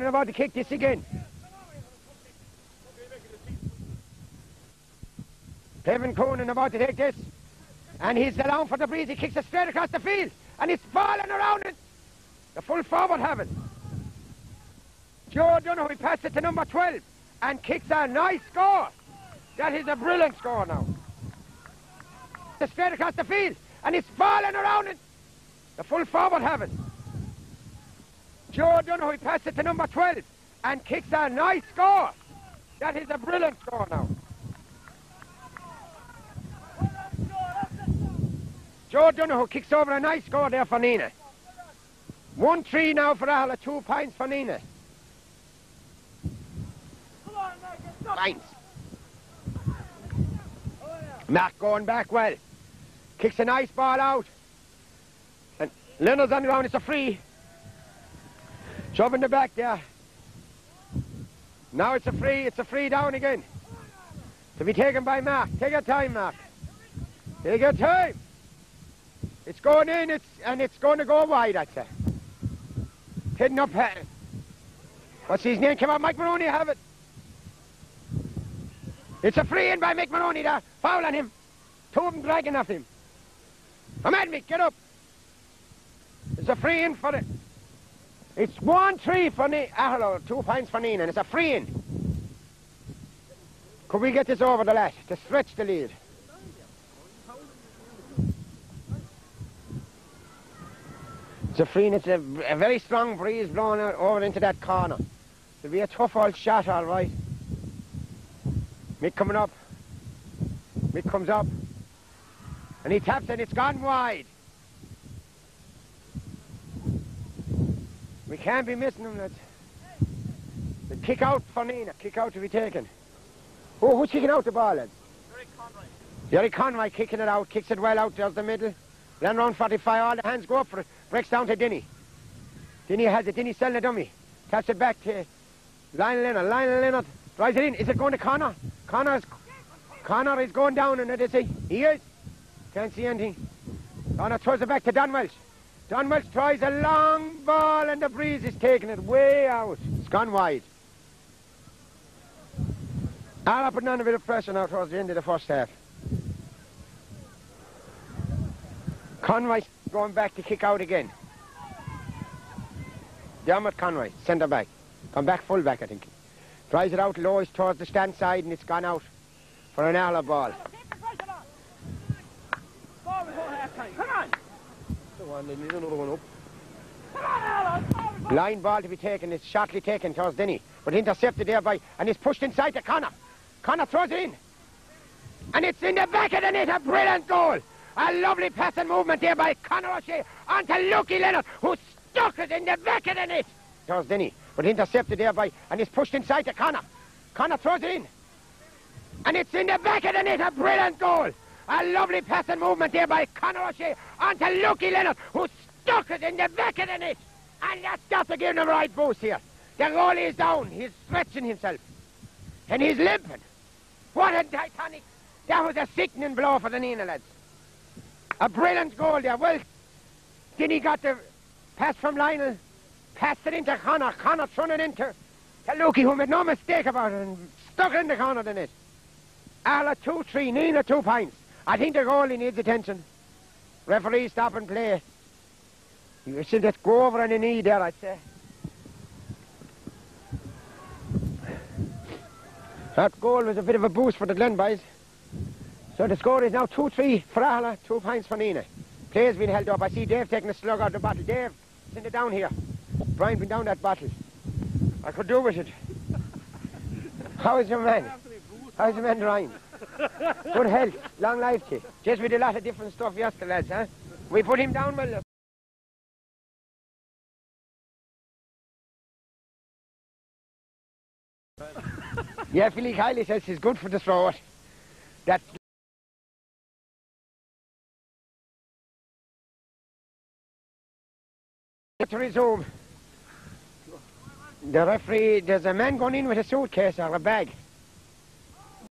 Conan about to kick this again. Kevin Conan about to take this. And he's allowing for the breeze. He kicks it straight across the field. And he's falling around it. The full forward have it. Joe he passed it to number 12 and kicks a nice score. That is a brilliant score now. It's straight across the field and he's falling around it. The full forward have it. Joe Donoghue he passed it to number 12 and kicks a nice score. That is a brilliant score now. Joe Donoghue kicks over a nice score there for Nenagh. One three now for Aherlow, two points for Nenagh. Points. Mac going back well. Kicks a nice ball out. And Leonard's on the ground, it's a free. Shoving the back there. Now it's a free, it's a free down again. To be taken by Mark. Take your time, Mark. Take your time. It's going in, it's and it's going to go wide, I'd say. Heading up. Uh, what's his name? Come on, Mike Moroney, have it. It's a free in by Mick Moroney there. Foul on him. Two of them dragging off him. Come on, Mick, get up. It's a free in for it. It's one tree for Ni Aherlow, two points for Nenagh, and it's a free in. Could we get this over the last to stretch the lead? It's a free and it's a, a very strong breeze blowing over into that corner. It'll be a tough old shot, all right. Mick coming up. Mick comes up. And he taps and it's gone wide. We can't be missing them, lads. The kick out for Nenagh. Kick out to be taken. Oh, who's kicking out the ball, lads? Jerry Conroy. Jerry kicking it out. Kicks it well out down the middle. Then round 45, all the hands go up for it. Breaks down to Dinny. Dinny has it. Dinny selling a dummy. Taps it back to Lionel Leonard. Lionel Leonard drives it in. Is it going to Connor? Connor's, Connor is going down in it, is he? He is. Can't see anything. Connor throws it back to Don Welsh. Don Welsh tries a long ball and the breeze is taking it way out. It's gone wide. I'll putting on a bit of pressure now towards the end of the first half. Conroy going back to kick out again. Dermot Conroy, centre back. Come back full back, I think. Tries it out low towards the stand side and it's gone out for an ball. Ball before half time. Come on. On, then need another one up. Line ball to be taken, it's shortly taken towards Denny, but intercepted there by, and it's pushed inside to Connor. Connor throws it in. And it's in the back of the net, a brilliant goal. A lovely pass and movement there by Connor O'Shea onto Lucky Leonard, who stuck it in the back of the net. Towards Denny, but intercepted there by, and it's pushed inside to Connor. Connor throws it in. And it's in the back of the net, a brilliant goal. A lovely passing movement there by Conor O'Shea onto Lucky Leonard, who stuck it in the back of the net. And that's got to give him the right boost here. The goalie is down. He's stretching himself. And he's limping. What a Titanic. That was a sickening blow for the Nenagh lads. A brilliant goal there. Well, then he got the pass from Lionel, passed it into Connor. Connor thrown it into to Lukey, who made no mistake about it and stuck it in the corner of the net. Aherlow 2-3, Nenagh 2 points. I think the goalie needs attention. Referee stop and play. You should just go over on the knee there, I'd say. That goal was a bit of a boost for the Glen boys. So the score is now 2-3 for Aherlow, 2 points for Nenagh. Play's been held up. I see Dave taking a slug out of the bottle. Dave, send it down here. Brian, bring down that bottle. I could do with it. How is your man? How's your man Ryan? Good health, long life to you. Just with a lot of different stuff yesterday, lads, huh? We put him down well, yeah, Philly Kiley says he's good for the throat. That to resume. The referee, there's a man going in with a suitcase or a bag.